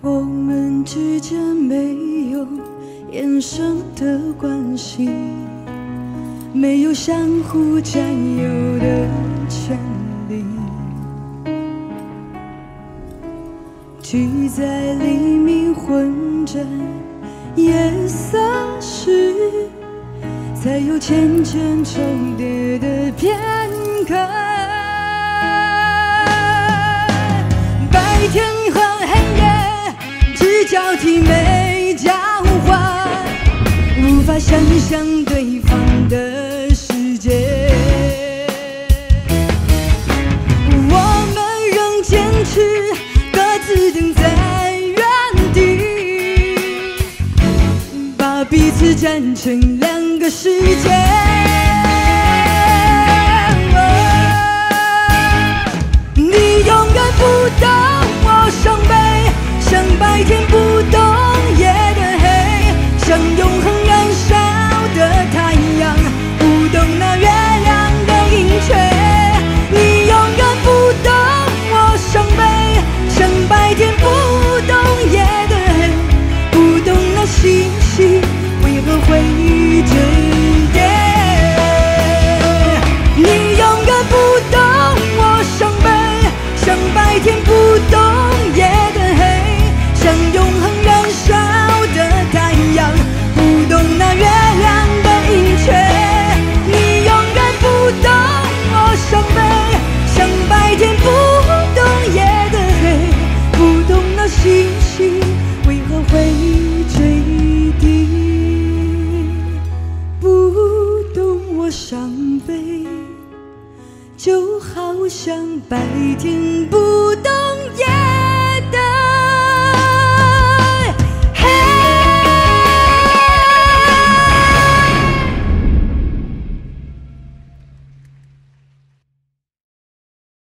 我们之间没有延伸的关系，没有相互占有的权利。聚在黎明混着夜色时，才有渐渐重叠的片刻。交替没交换，无法想象对方的世界。我们仍坚持各自等在原地，把彼此站成两个世界。伤悲。就好像白天不